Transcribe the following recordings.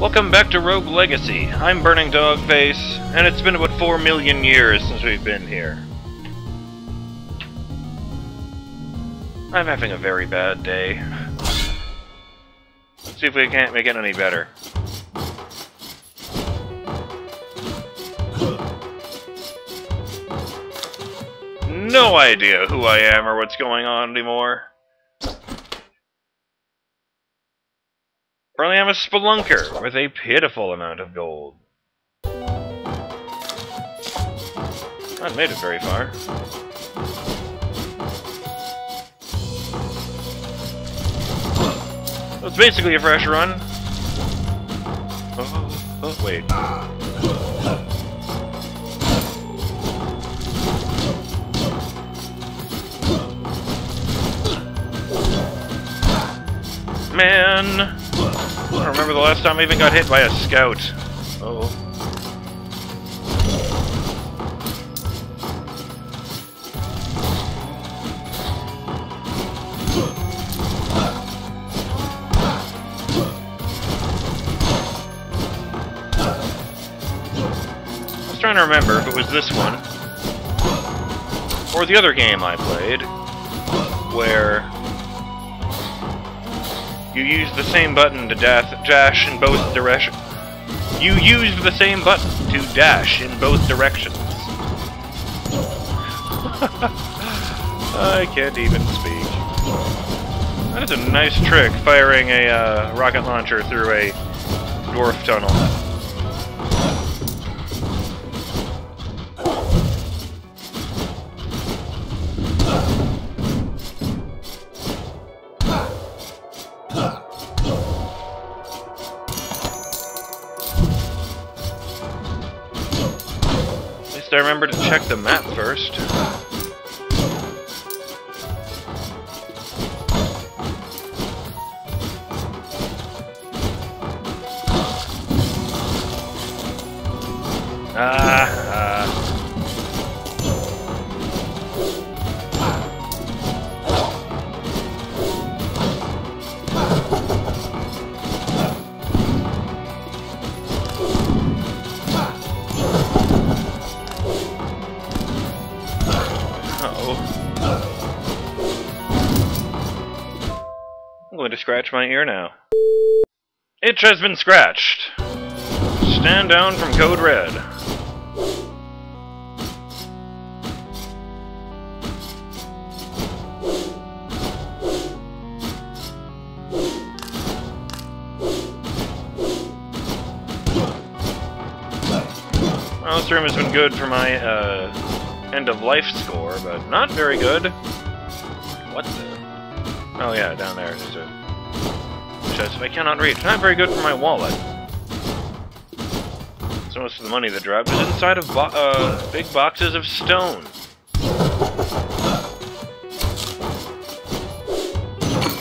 Welcome back to Rogue Legacy. I'm Burning Dogface, and it's been about four million years since we've been here. I'm having a very bad day. Let's see if we can't make it any better. No idea who I am or what's going on anymore. I'm a spelunker with a pitiful amount of gold. Not made it very far. So it's basically a fresh run. Oh, oh wait. Man! Remember the last time I even got hit by a scout. Uh oh. I was trying to remember if it was this one or the other game I played where you use the same button to dash in both directions. You use the same button to dash in both directions. I can't even speak. That is a nice trick, firing a uh, rocket launcher through a dwarf tunnel. I remember to check the map first. I'm going to scratch my ear now. Itch has been scratched. Stand down from Code Red. Well, this room has been good for my uh, end of life score, but not very good. What the? Oh yeah, down there is a chest I cannot reach. Not very good for my wallet. So most of the money that dropped is inside of bo uh, big boxes of stone.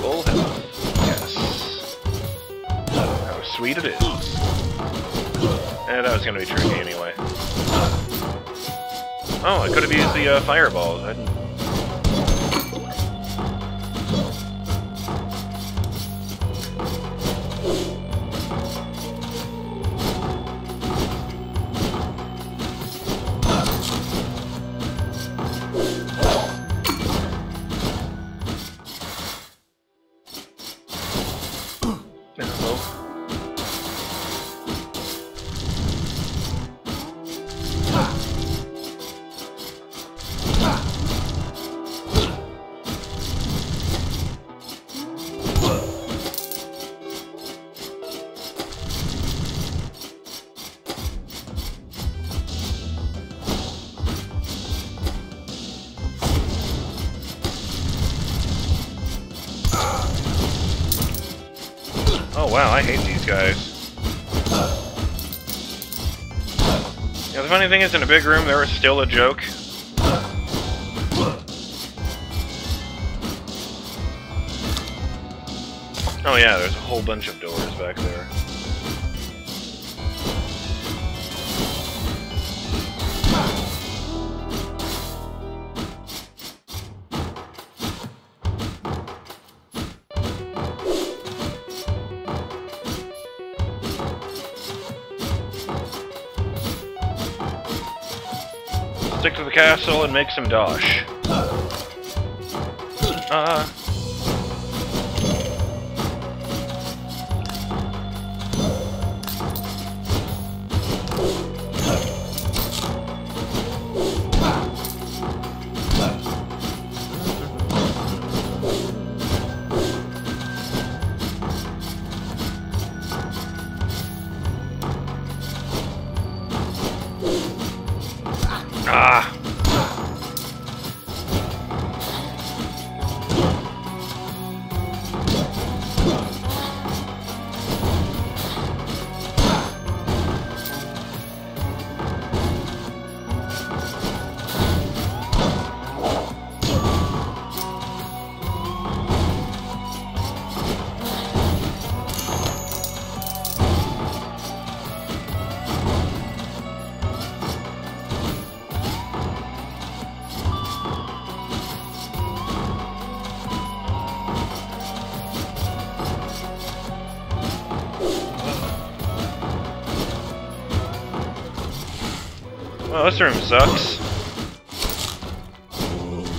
Full health. Yes. How sweet it is. Eh, that was gonna be tricky anyway. Oh, I could have used the uh, fireballs. Wow, I hate these guys. Yeah, the funny thing is, in a big room, there is still a joke. Oh yeah, there's a whole bunch of doors back there. Castle and make some dosh. Uh... Well, this room sucks.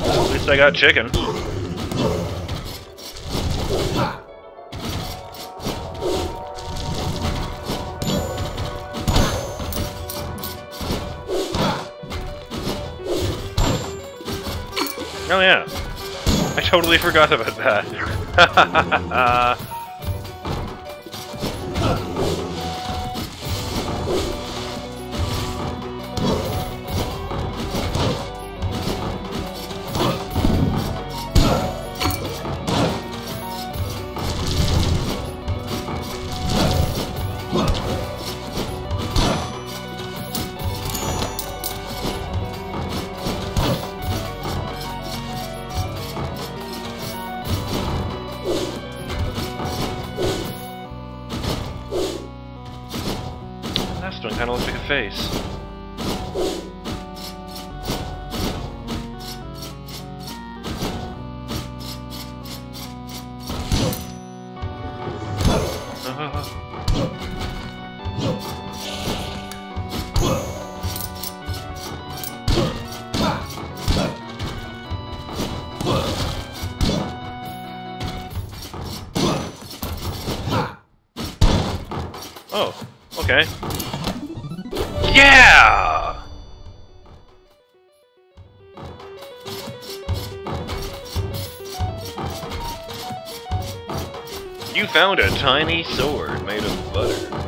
At least I got chicken. Oh yeah. I totally forgot about that. okay. Yeah! You found a tiny sword made of butter.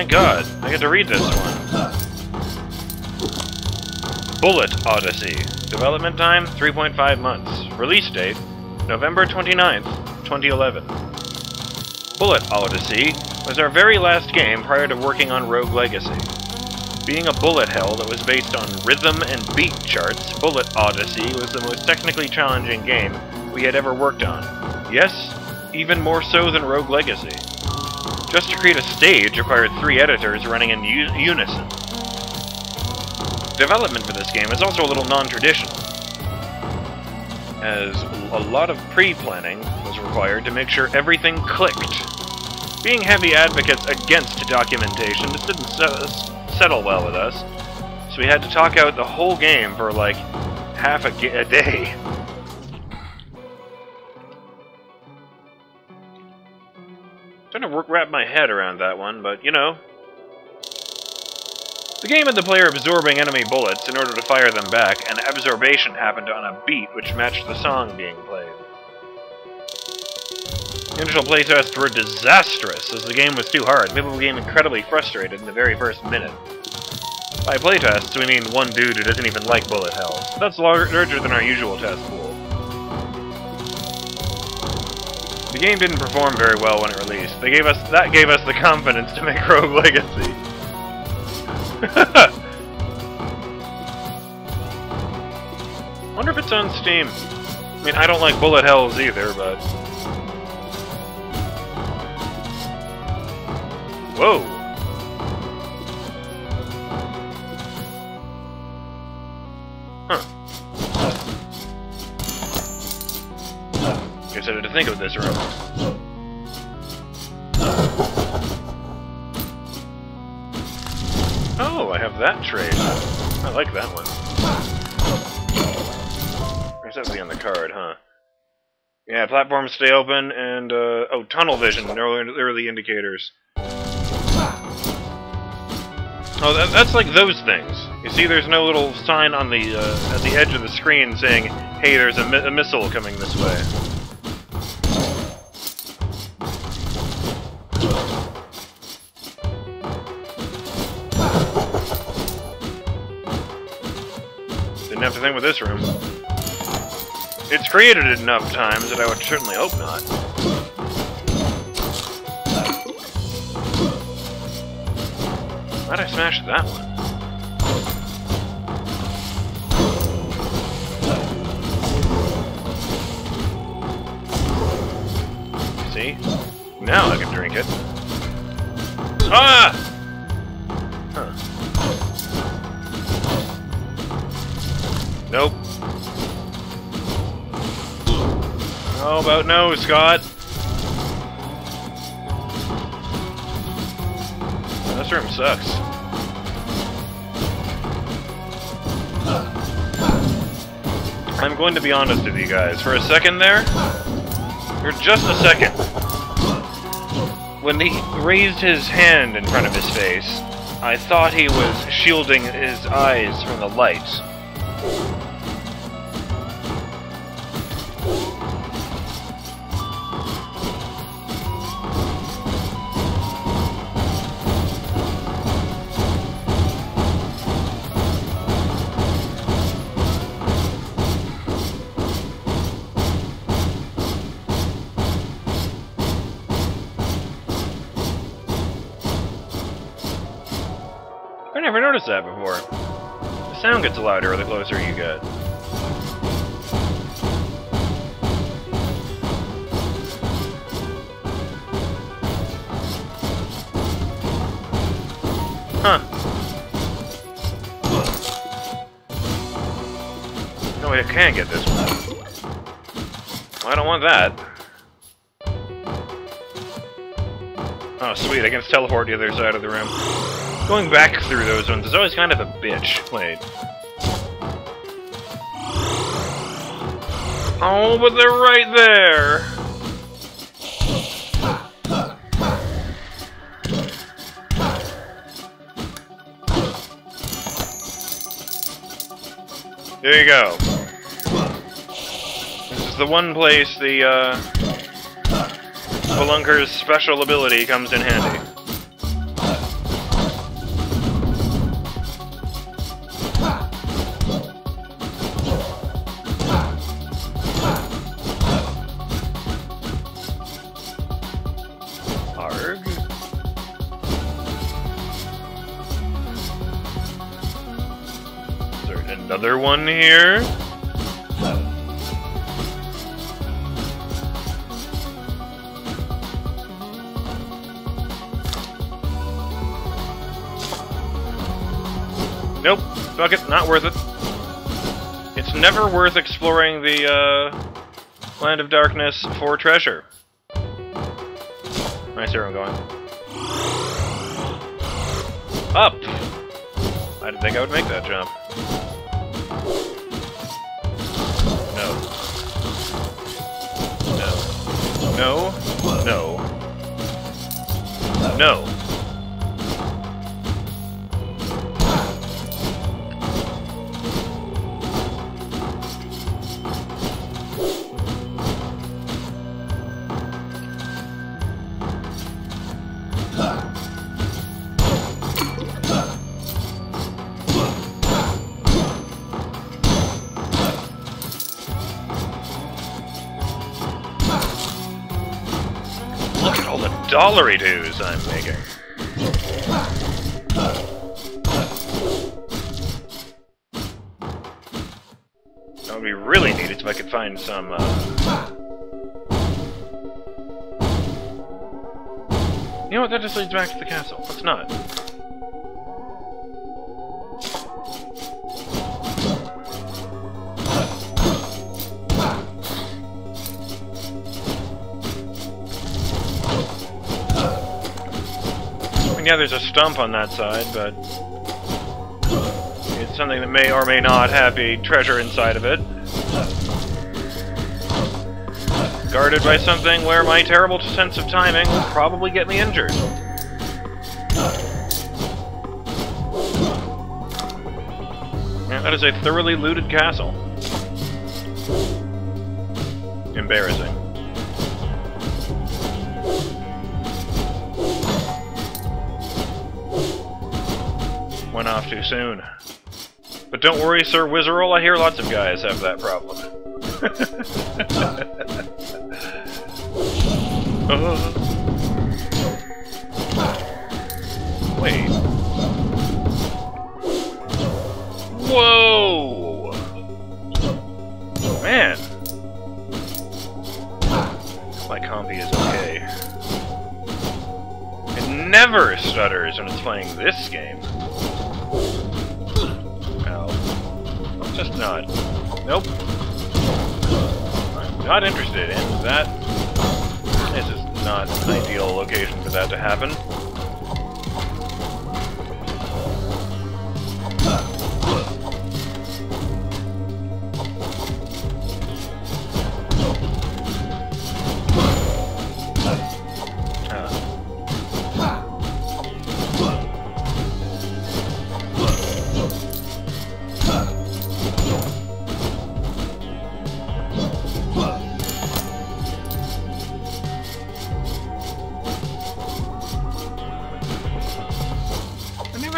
Thank God, I get to read this one. Bullet Audyssey. Development time, 3.5 months. Release date, November 29th, 2011. Bullet Audyssey was our very last game prior to working on Rogue Legacy. Being a bullet hell that was based on rhythm and beat charts, Bullet Audyssey was the most technically challenging game we had ever worked on. Yes, even more so than Rogue Legacy. Just to create a stage required three editors running in unison. Development for this game is also a little non-traditional, as a lot of pre-planning was required to make sure everything clicked. Being heavy advocates against documentation, this didn't settle well with us, so we had to talk out the whole game for like half a, a day. Work, wrap my head around that one, but you know. The game had the player absorbing enemy bullets in order to fire them back, and absorption happened on a beat which matched the song being played. The initial playtests were disastrous, as the game was too hard. People became incredibly frustrated in the very first minute. By playtests, we mean one dude who doesn't even like bullet hells. That's larger than our usual test pool. The game didn't perform very well when it released. They gave us that gave us the confidence to make Rogue Legacy. Wonder if it's on Steam. I mean, I don't like bullet hells either, but whoa. Think of this room. Oh, I have that trade. I like that one. There's definitely on the card, huh? Yeah, platforms stay open, and, uh, oh, tunnel vision, early indicators. Oh, that, that's like those things. You see, there's no little sign on the, uh, at the edge of the screen saying, hey, there's a, mi a missile coming this way. Didn't have to think with this room. It's created enough times that I would certainly hope not. Why'd I smash that one? See? Now I can drink it. Ah! How about no, Scott? This room sucks. I'm going to be honest with you guys. For a second there, for just a second, when he raised his hand in front of his face, I thought he was shielding his eyes from the light. I never noticed that before. The sound gets louder the closer you get. Huh. No, I can't get this one. Well, I don't want that. Oh, sweet, I can teleport to the other side of the room. Going back through those ones is always kind of a bitch. Wait. Oh, but they're right there! There you go. This is the one place the, uh... Spelunker's special ability comes in handy. Another one here? Nope. Fuck it. Not worth it. It's never worth exploring the, uh, Land of Darkness for treasure. I see where I'm going. Up! I didn't think I would make that jump. No. No. No. Dues I'm making. That would be really neat if I could find some, uh... You know what, that just leads back to the castle. Let's not. Yeah, there's a stump on that side, but it's something that may or may not have a treasure inside of it. Guarded by something where my terrible sense of timing will probably get me injured. Yeah, that is a thoroughly looted castle. Embarrassing. Went off too soon. But don't worry, Sir Wizzerl, I hear lots of guys have that problem. uh. Wait. Whoa! Man! My compy is okay. It never stutters when it's playing this game. Just not. Nope. I'm not interested in that. This is not an ideal location for that to happen.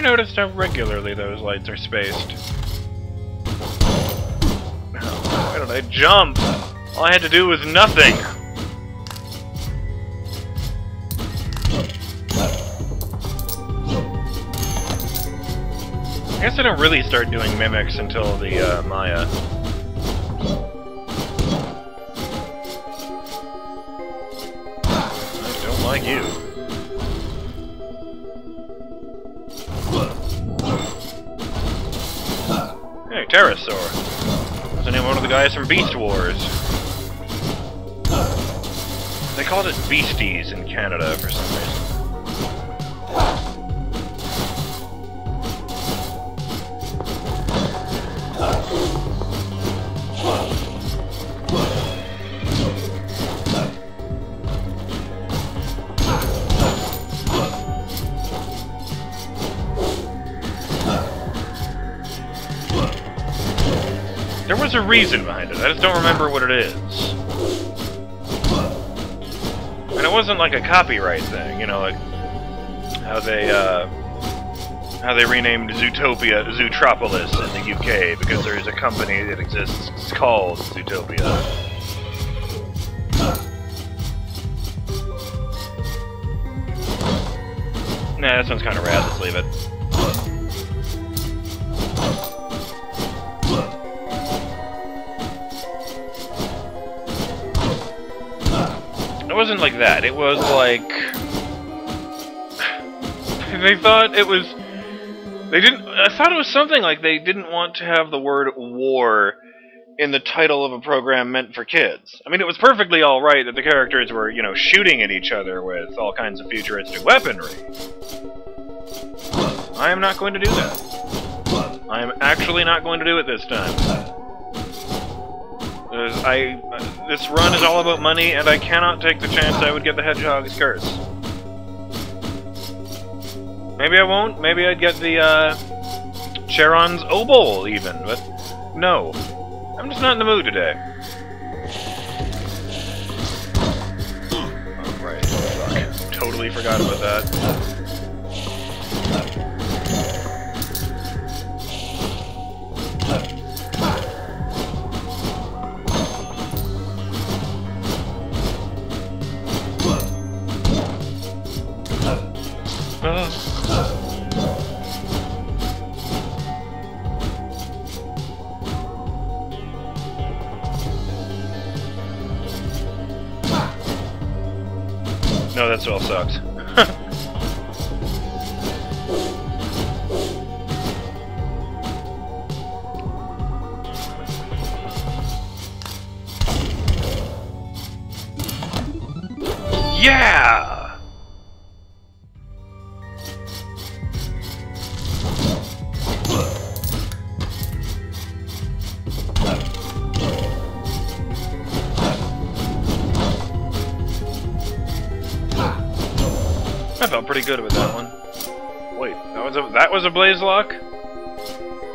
Never noticed how regularly those lights are spaced. Why did I jump? All I had to do was nothing! I guess I don't really start doing mimics until the uh, Maya. I don't like you. Terrorsaur. That's the name of one of the guys from Beast Wars. They called it Beasties in Canada for some reason. A reason behind it. I just don't remember what it is. And it wasn't like a copyright thing, you know, like how they uh, how they renamed Zootopia Zootropolis in the UK because there is a company that exists called Zootopia. Nah, that sounds kind of rad. Let's leave it. Wasn't like that. It was like... they thought it was... They didn't... I thought it was something like they didn't want to have the word war in the title of a program meant for kids. I mean, it was perfectly alright that the characters were, you know, shooting at each other with all kinds of futuristic weaponry. I am not going to do that. I am actually not going to do it this time. I this run is all about money, and I cannot take the chance I would get the Hedgehog's Curse. Maybe I won't. Maybe I'd get the uh, Charon's Obol even, but no. I'm just not in the mood today. Totally forgot about that. That all sucks. I felt pretty good with that one. Wait, that was a that was a Blazelock.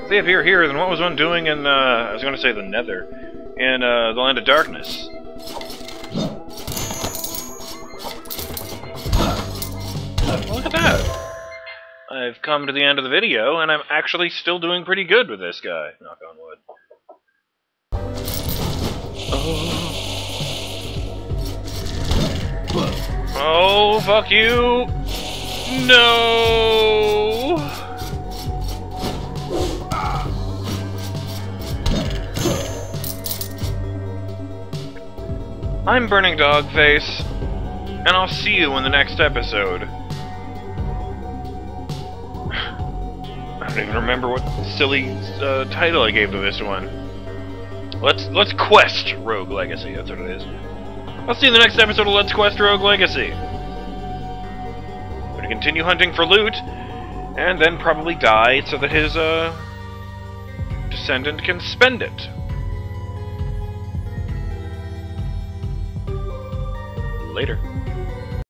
If they appear here, then what was one doing in? Uh, I was going to say the Nether, in uh, the Land of Darkness. Look at that! I've come to the end of the video, and I'm actually still doing pretty good with this guy. Knock on wood. Oh, fuck you! No! I'm Burning Dogface, and I'll see you in the next episode. I don't even remember what silly uh, title I gave to this one. Let's let's quest Rogue Legacy. That's what it is. I'll see you in the next episode of Let's Quest Rogue Legacy. I'm gonna continue hunting for loot, and then probably die so that his uh, descendant can spend it. Later.